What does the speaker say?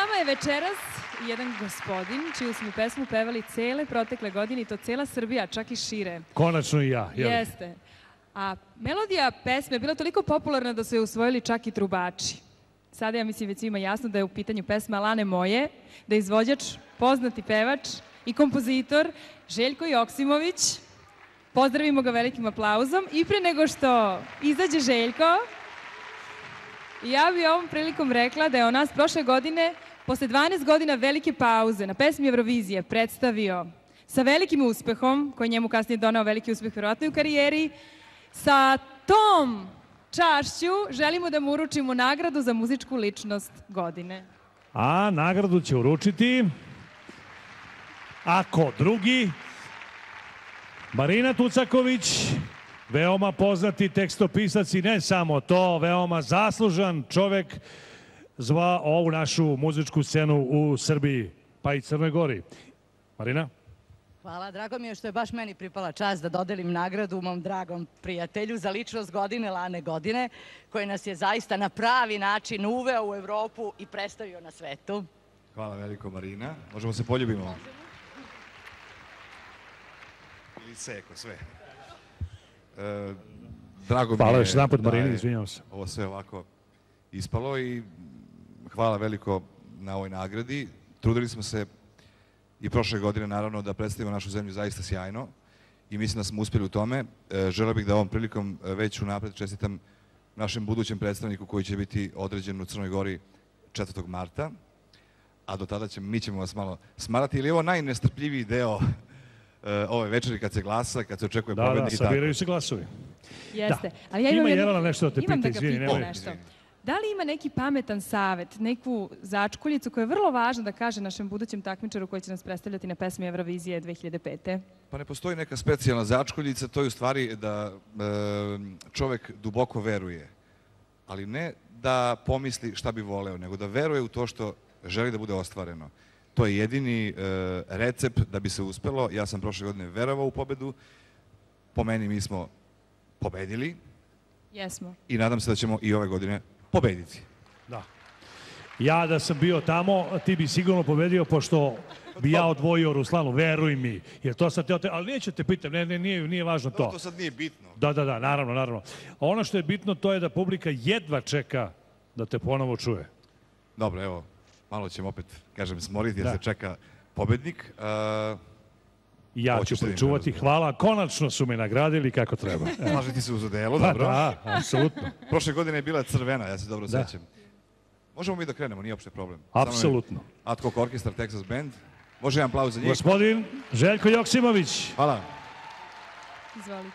nama je večeras jedan gospodin čiju smo pesmu pevali cele protekle godine i to cela Srbija, čak i šire. Konačno i ja. Jel? Jeste. A melodija pesme je bila toliko popularna da su je usvojili čak i trubači. Sada ja mislim već svima jasno da je u pitanju pesma Lane moje, da je izvođač, poznati pevač i kompozitor Željko Joksimović. Pozdravimo ga velikim aplauzom i pre nego što izađe Željko, ja bih ovom prilikom rekla da je on nas prošle godine, posle 12 godina velike pauze na pesmi Eurovizije, predstavio sa velikim uspehom, koji je njemu kasnije donao veliki uspeh verovatno i u karijeri, sa tom čašću želimo da mu uručimo nagradu za muzičku ličnost godine. A nagradu će uručiti ako drugi Marina Tucaković, veoma poznati tekstopisac i ne samo to, veoma zaslužan čovek zva ovu našu muzičku scenu u Srbiji, pa i Crnoj Gori. Marina? Hvala, drago mi je što je baš meni pripala čast da dodelim nagradu mom dragom prijatelju za ličnost godine, Lane godine, koji nas je zaista na pravi način uveo u Evropu i predstavio na svetu. Hvala veliko Marina. Možemo se poljubimo? Ili seko, sve. E, drago mi Hvala je još jedan put, da Marini, izvinjavam se. Ovo sve ovako ispalo i hvala veliko na ovoj nagradi. Trudili smo se i prošle godine naravno da predstavimo našu zemlju zaista sjajno i mislim da smo uspjeli u tome. E, želeo bih da ovom prilikom e, već unapred čestitam našem budućem predstavniku koji će biti određen u Crnoj Gori 4. marta, a do tada ćemo, mi ćemo vas malo smarati, ili je ovo najnestrpljiviji deo ove večeri kad se glasa, kad se očekuje Da, da, pobednik i tako. sabiraju se glasovi. Jeste. Da. Ali ja Ima imam jedno- Jelena nešto da te imam pita, da ga izvini, nemoj. nešto. Da li ima neki pametan savet, neku začkuljicu koja je vrlo važna da kaže našem budućem takmičaru koji će nas predstavljati na pesmi Eurovizije 2005. Pa ne postoji neka specijalna začkoljica, to je u stvari da e, čovek duboko veruje, ali ne da pomisli šta bi voleo, nego da veruje u to što želi da bude ostvareno. To je jedini e, recept da bi se uspelo. Ja sam prošle godine verovao u pobedu, po meni mi smo pobedili Jesmo. i nadam se da ćemo i ove godine pobediti. Da. Ja da sam bio tamo, ti bi sigurno pobedio, pošto bi ja odvojio Ruslanu, veruj mi. Jer to sam teo te, ali neću te pitam, ne, ne, nije, nije važno to. To sad nije bitno. Da, da, da, naravno, naravno. Ono što je bitno to je da publika jedva čeka da te ponovo čuje. Dobro, evo, malo ćemo opet, kažem, smoriti jer Da. se čeka pobednik. I ja ću pričuvati. Hvala, konačno su me nagradili kako treba. Slažete se uz odelu, Pa dobro. da, apsolutno. Prošle godine je bila crvena, ja se dobro Da. sećam. Možemo mi da krenemo, nije uopšte problem. Apsolutno. Ad hoc orkestar, Texas Band. Može jedan aplauz za njih. Gospodin Željko Joksimović. Hvala. Izvoli.